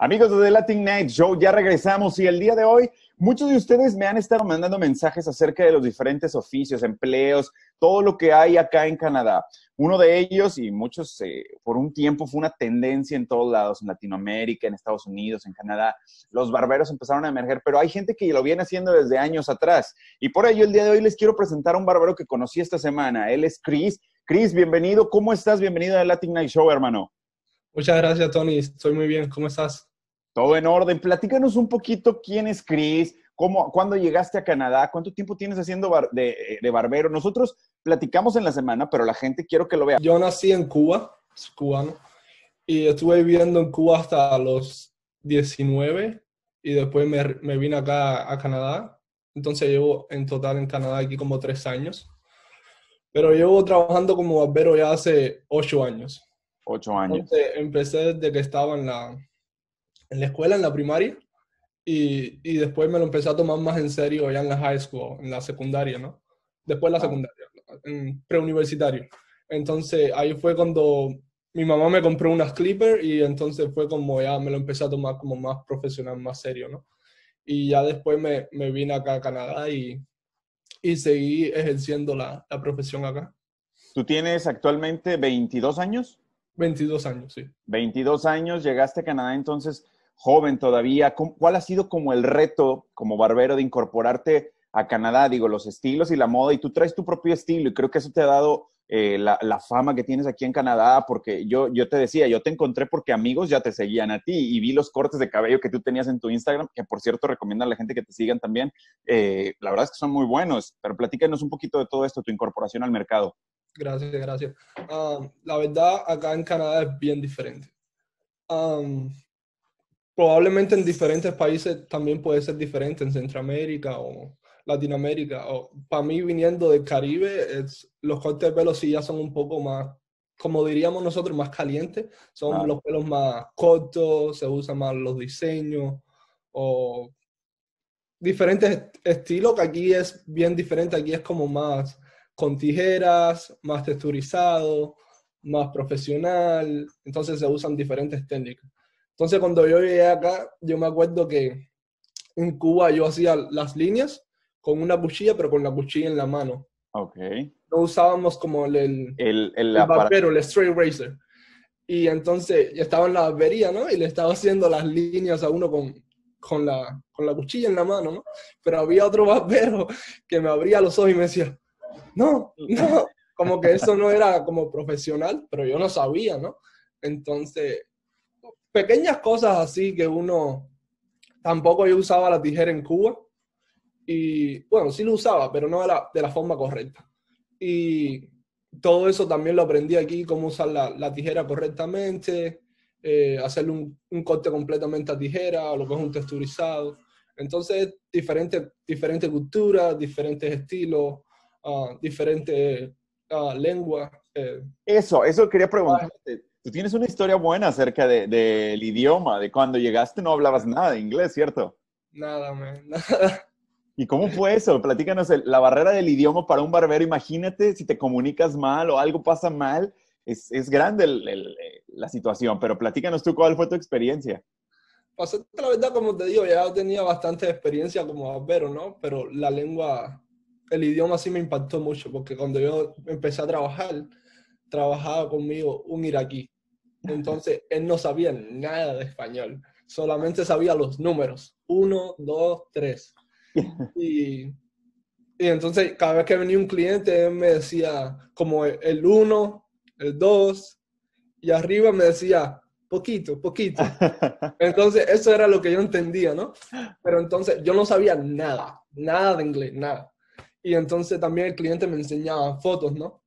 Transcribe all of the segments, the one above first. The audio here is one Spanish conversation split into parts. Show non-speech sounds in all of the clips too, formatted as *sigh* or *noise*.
Amigos de The Latin Night Show, ya regresamos y el día de hoy muchos de ustedes me han estado mandando mensajes acerca de los diferentes oficios, empleos, todo lo que hay acá en Canadá. Uno de ellos, y muchos eh, por un tiempo fue una tendencia en todos lados, en Latinoamérica, en Estados Unidos, en Canadá, los barberos empezaron a emerger, pero hay gente que lo viene haciendo desde años atrás. Y por ello el día de hoy les quiero presentar a un barbero que conocí esta semana. Él es Chris. Chris, bienvenido. ¿Cómo estás? Bienvenido a The Latin Night Show, hermano. Muchas gracias, Tony. Estoy muy bien. ¿Cómo estás? Todo en orden. Platícanos un poquito quién es Chris, cómo, cuándo llegaste a Canadá, cuánto tiempo tienes haciendo de, barbero. Nosotros platicamos en la semana, pero la gente quiero que lo vea. Yo nací en Cuba, cubano, y estuve viviendo en Cuba hasta los 19 y después me, me vine acá a Canadá. Entonces llevo en total en Canadá aquí como tres años. Pero llevo trabajando como barbero ya hace ocho años. Ocho años. Entonces, empecé desde que estaba en la, en la escuela, en la primaria, y, y, después me lo empecé a tomar más en serio ya en la high school, en la secundaria, ¿no? Después la ah. secundaria, en preuniversitario. Entonces ahí fue cuando mi mamá me compró unas clippers y entonces fue como ya me lo empecé a tomar como más profesional, más serio, ¿no? Y ya después me, me vine acá a Canadá y, y seguí ejerciendo la, la profesión acá. ¿Tú tienes actualmente 22 años? 22 años, sí. 22 años, llegaste a Canadá entonces joven todavía, ¿cuál ha sido como el reto como barbero de incorporarte a Canadá? Digo, los estilos y la moda, y tú traes tu propio estilo, y creo que eso te ha dado eh, la, fama que tienes aquí en Canadá, porque yo, yo te decía, yo te encontré porque amigos ya te seguían a ti y vi los cortes de cabello que tú tenías en tu Instagram, que por cierto recomiendo a la gente que te sigan también. Eh, la verdad es que son muy buenos, pero platícanos un poquito de todo esto, tu incorporación al mercado. Gracias, gracias. Ah, la verdad, acá en Canadá es bien diferente probablemente en diferentes países también puede ser diferente, en Centroamérica o Latinoamérica. O, para mí, viniendo del Caribe, es, los cortes de pelo sí ya son un poco más, como diríamos nosotros, más calientes. Son los pelos más cortos, se usan más los diseños o diferentes estilos, que aquí es bien diferente, aquí es como más con tijeras, más texturizado, más profesional, entonces se usan diferentes técnicas. Entonces, cuando yo llegué acá, yo me acuerdo que en Cuba yo hacía las líneas con una cuchilla, pero con la cuchilla en la mano. Ok. No usábamos como el, el, el, el, el straight razor. Y entonces estaba en la barbería, ¿no? Y le estaba haciendo las líneas a uno con, con, la, con la cuchilla en la mano, ¿no? Pero había otro *laughs* barbero que me abría los ojos y me decía, no, no, como que eso no era como profesional, pero yo no sabía, ¿no? Entonces, pequeñas cosas así que uno tampoco yo usaba la tijera en Cuba y bueno, sí lo usaba, pero no de la, de la forma correcta. Y todo eso también lo aprendí aquí, cómo usar la, la tijera correctamente, eh, hacerle un, un, corte completamente a tijera, lo que es un texturizado. Entonces, diferentes diferente culturas, diferentes estilos, uh, diferentes uh, lenguas. Eh. Eso, eso quería preguntarte. Tú tienes una historia buena acerca del de, idioma, de cuando llegaste no hablabas nada de inglés, ¿cierto? Nada, man, *laughs* nada. ¿Y cómo fue eso? Platícanos la barrera del idioma para un barbero. Imagínate si te comunicas mal o algo pasa mal. Es, es grande la situación, pero platícanos tú cuál fue tu experiencia. Pues la verdad, como te digo, ya tenía bastante experiencia como barbero, ¿no? Pero la lengua, el idioma sí me impactó mucho, porque cuando yo empecé a trabajar, trabajaba conmigo un iraquí. Entonces, él no sabía nada de español, solamente sabía los números. Uno, dos, tres. *laughs* Y, y entonces, cada vez que venía un cliente, él me decía como el uno, el dos, y arriba me decía, poquito, poquito. *laughs* Entonces, eso era lo que yo entendía, ¿no? Pero entonces, yo no sabía nada, nada de inglés, nada. Y entonces también el cliente me enseñaba fotos, ¿no?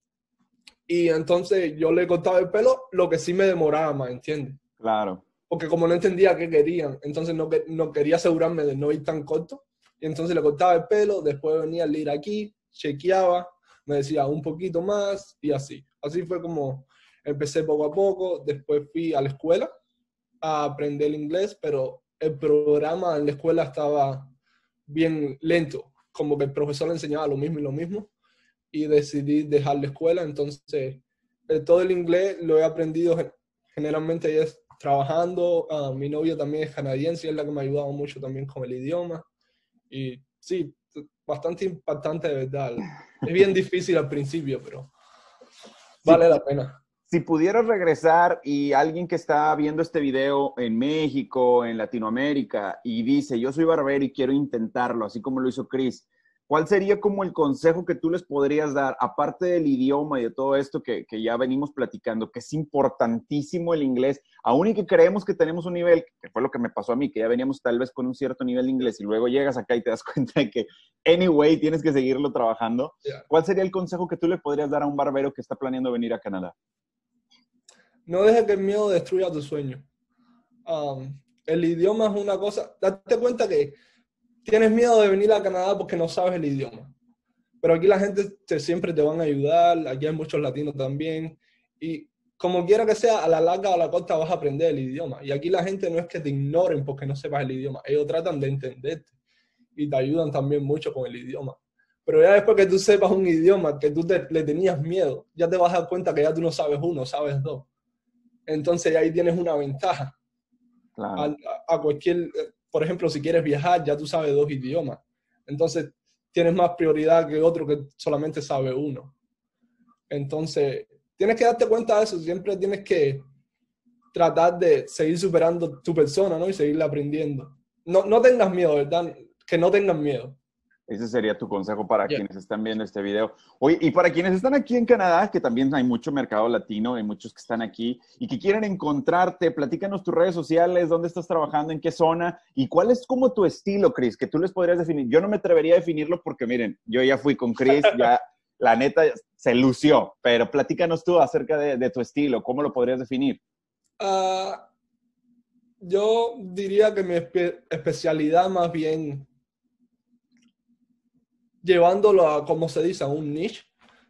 Y entonces yo le cortaba el pelo, lo que sí me demoraba más, ¿entiendes? Claro. Porque como no entendía qué querían, entonces no, no quería asegurarme de no ir tan corto. Y entonces le cortaba el pelo, después venía el ir aquí, chequeaba, me decía un poquito más y así. Así fue como empecé poco a poco. Después fui a la escuela a aprender inglés, pero el programa en la escuela estaba bien lento, como que el profesor le enseñaba lo mismo y lo mismo y decidí dejar la escuela. Entonces, eh, todo el inglés lo he aprendido generalmente es trabajando. Ah, mi novia también es canadiense y es la que me ha ayudado mucho también con el idioma. Y sí, bastante impactante de verdad. Es bien difícil al principio, pero vale la pena. Si pudieras regresar y alguien que está viendo este video en México, en Latinoamérica, y dice, yo soy barbero y quiero intentarlo, así como lo hizo Chris, ¿cuál sería como el consejo que tú les podrías dar, aparte del idioma y de todo esto que, que, ya venimos platicando, que es importantísimo el inglés, aún y que creemos que tenemos un nivel, que fue lo que me pasó a mí, que ya veníamos tal vez con un cierto nivel de inglés y luego llegas acá y te das *laughs* cuenta de que, anyway, tienes que seguirlo trabajando. ¿Cuál sería el consejo que tú le podrías dar a un barbero que está planeando venir a Canadá? No dejes que el miedo destruya tu sueño. Um, el idioma es una cosa, date cuenta que tienes miedo de venir a Canadá porque no sabes el idioma. Pero aquí la gente te, siempre te van a ayudar, aquí hay muchos latinos también. Y como quiera que sea, a la larga o a la corta vas a aprender el idioma. Y aquí la gente no es que te ignoren porque no sepas el idioma, ellos tratan de entenderte y te ayudan también mucho con el idioma. Pero ya después que tú sepas un idioma que tú le tenías miedo, ya te vas a dar cuenta que ya tú no sabes uno, sabes dos entonces ahí tienes una ventaja. A, cualquier, por ejemplo, si quieres viajar, ya tú sabes dos idiomas. Entonces tienes más prioridad que otro que solamente sabe uno. Entonces, tienes que darte cuenta de eso. Siempre tienes que tratar de seguir superando tu persona, ¿no? Y seguir aprendiendo. No, no tengas miedo, ¿verdad? Que no tengas miedo. Ese sería tu consejo para quienes están viendo este video. Oye, y para quienes están aquí en Canadá, que también hay mucho mercado latino, hay muchos que están aquí y que quieren encontrarte, platícanos tus redes sociales, dónde estás trabajando, en qué zona y cuál es como tu estilo, Chris, que tú les podrías definir. Yo no me atrevería a definirlo porque, miren, yo ya fui con Chris, ya *laughs* la neta se lució, pero platícanos tú acerca de, tu estilo, ¿cómo lo podrías definir? Ah, yo diría que mi especialidad más bien llevándolo a, como se dice, a un niche,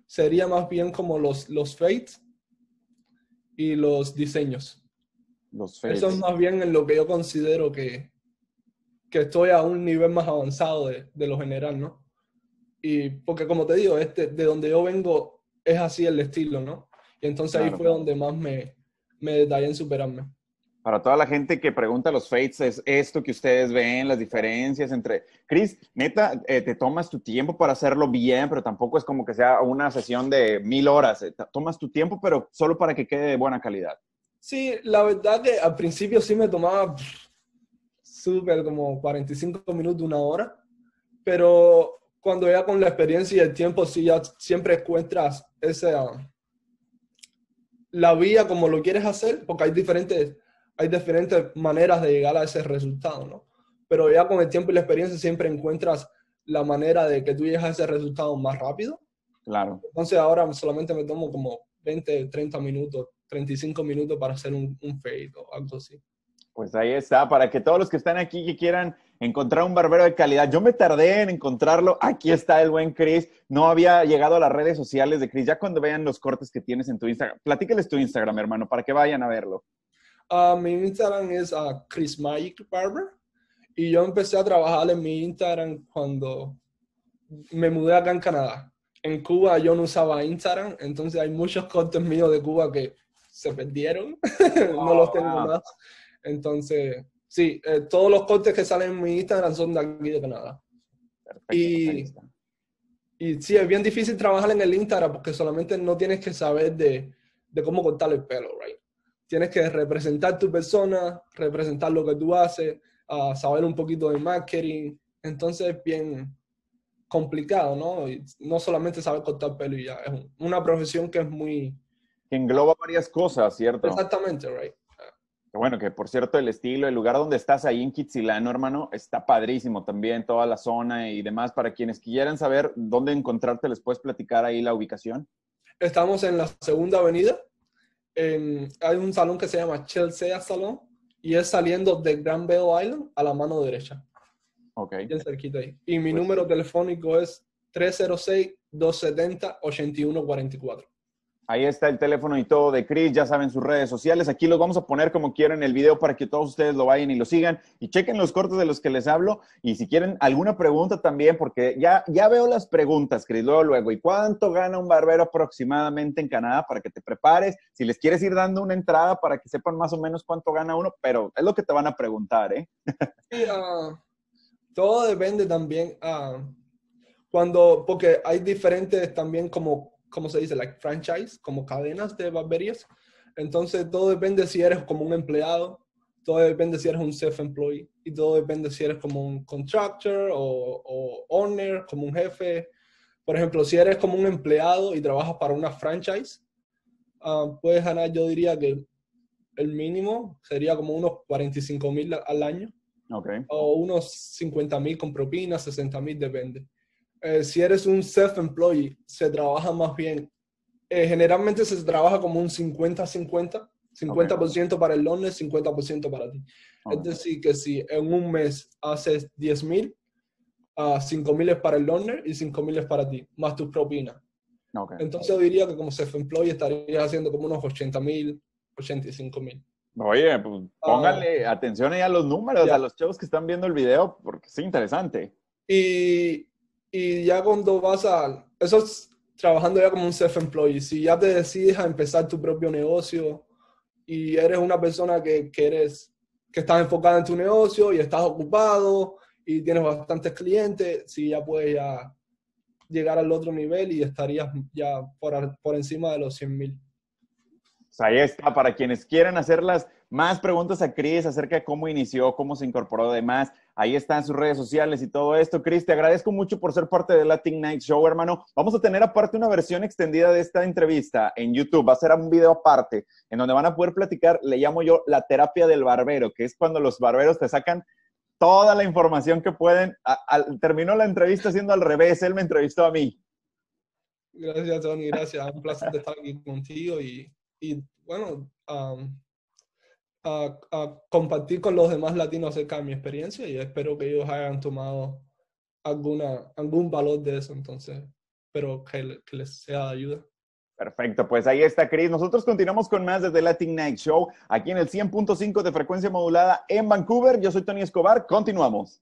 sería más bien como los, los fates y los diseños. Los fates. Eso es más bien en lo que yo considero que, que estoy a un nivel más avanzado de, de lo general, ¿no? Y porque como te digo, este, de donde yo vengo es así el estilo, ¿no? Y entonces ahí fue donde más me, me detallé en superarme. Para toda la gente que pregunta los fates, es esto que ustedes ven, las diferencias entre... Chris, neta, eh, te tomas tu tiempo para hacerlo bien, pero tampoco es como que sea una sesión de mil horas. Eh, tomas tu tiempo, pero solo para que quede de buena calidad. Sí, la verdad que al principio sí me tomaba súper como 45 minutos, una hora, pero cuando ya con la experiencia y el tiempo, sí ya siempre encuentras esa... la vía como lo quieres hacer, porque hay diferentes hay diferentes maneras de llegar a ese resultado, ¿no? Pero ya con el tiempo y la experiencia siempre encuentras la manera de que tú llegues a ese resultado más rápido. Claro. Entonces ahora solamente me tomo como 20, 30 minutos, 35 minutos para hacer un, un fade o algo así. Pues ahí está, para que todos los que están aquí que quieran encontrar un barbero de calidad, yo me tardé en encontrarlo, aquí está el buen Chris, no había llegado a las redes sociales de Chris, ya cuando vean los cortes que tienes en tu Instagram, platícales tu Instagram, hermano, para que vayan a verlo. Uh, mi Instagram es uh, Chris Magic Barber. Y yo empecé a trabajar en mi Instagram cuando me mudé acá en Canadá. En Cuba yo no usaba Instagram, entonces hay muchos cortes míos de Cuba que se perdieron, *laughs* no los tengo más. Entonces, sí, eh, todos los cortes que salen en mi Instagram son de aquí de Canadá. Perfecto, y, y sí, es bien difícil trabajar en el Instagram porque solamente no tienes que saber de, de cómo cortar el pelo, right? Tienes que representar tu persona, representar lo que tú haces, saber un poquito de marketing. Entonces es bien complicado, ¿no? no solamente saber cortar pelo y ya. Es una profesión que es muy... Que engloba varias cosas, ¿cierto? Exactamente, right. Bueno, que por cierto, el estilo, el lugar donde estás ahí en Kitsilano, hermano, está padrísimo también, toda la zona y demás. Para quienes quieran saber dónde encontrarte, ¿les puedes platicar ahí la ubicación? Estamos en la segunda avenida, hay un salón que se llama Chelsea Salón y es saliendo de Grand Bell Island a la mano derecha. Ok. Bien cerquita ahí. Y mi pues número telefónico es 306-270-8144. Ahí está el teléfono y todo de Chris, ya saben sus redes sociales. Aquí los vamos a poner como quieran en el video para que todos ustedes lo vayan y lo sigan y chequen los cortes de los que les hablo. Y si quieren alguna pregunta también, porque ya, ya veo las preguntas, Chris, luego, luego. ¿Y cuánto gana un barbero aproximadamente en Canadá para que te prepares? Si les quieres ir dando una entrada para que sepan más o menos cuánto gana uno, pero es lo que te van a preguntar, ¿eh? *laughs* Sí, uh, todo depende también. Uh, cuando, porque hay diferentes también como ¿cómo se dice? Like franchise, como cadenas de barberías. Entonces, todo depende si eres como un empleado, todo depende si eres un self-employee y todo depende si eres como un contractor o, owner, como un jefe. Por ejemplo, si eres como un empleado y trabajas para una franchise, ah, puedes ganar, yo diría que el mínimo sería como unos 45 mil al año. Okay. O unos 50 mil con propinas, 60 mil, depende. Eh, si eres un self-employee, se trabaja más bien, eh, generalmente se trabaja como un 50-50, 50%, para el loan, 50% para ti. Es decir, que si en un mes haces 10 mil, uh, 5 mil es para el loaner y 5 mil es para ti, más tus propinas. Entonces yo diría que como self-employee estarías haciendo como unos 80 mil, 85 mil. Oye, pues póngale ah. atención ahí a los números, a los chavos que están viendo el video, porque es interesante. Y y ya cuando vas a, eso es trabajando ya como un self-employee, si ya te decides a empezar tu propio negocio y eres una persona que, que eres, que estás enfocada en tu negocio y estás ocupado y tienes bastantes clientes, si ya puedes ya llegar al otro nivel y estarías ya por, por encima de los 100 mil. ahí está, para quienes quieran hacerlas más preguntas a Cris acerca de cómo inició, cómo se incorporó demás. Ahí están sus redes sociales y todo esto. Cris, te agradezco mucho por ser parte de Latin Night Show, hermano. Vamos a tener aparte una versión extendida de esta entrevista en YouTube. Va a ser un video aparte en donde van a poder platicar, le llamo yo la terapia del barbero, que es cuando los barberos te sacan toda la información que pueden. terminó la entrevista haciendo al revés, él me entrevistó a mí. Gracias, Tony, gracias. Un placer estar aquí contigo y, bueno, um, a, compartir con los demás latinos acerca de mi experiencia y espero que ellos hayan tomado alguna, algún valor de eso, entonces espero que, que les sea de ayuda. Perfecto, pues ahí está, Chris. Nosotros continuamos con más desde Latin Night Show, aquí en el 100.5 de frecuencia modulada en Vancouver. Yo soy Tony Escobar, continuamos.